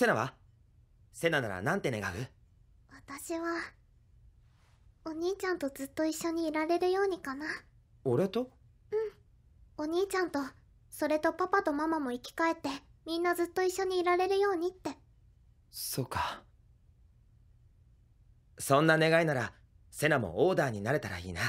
セナは？セナならなんて願う？私はお兄ちゃんとずっと一緒にいられるようにかな。俺と？うん。お兄ちゃんとそれとパパとママも生き返ってみんなずっと一緒にいられるようにって。そうか。そんな願いならセナもオーダーになれたらいいな。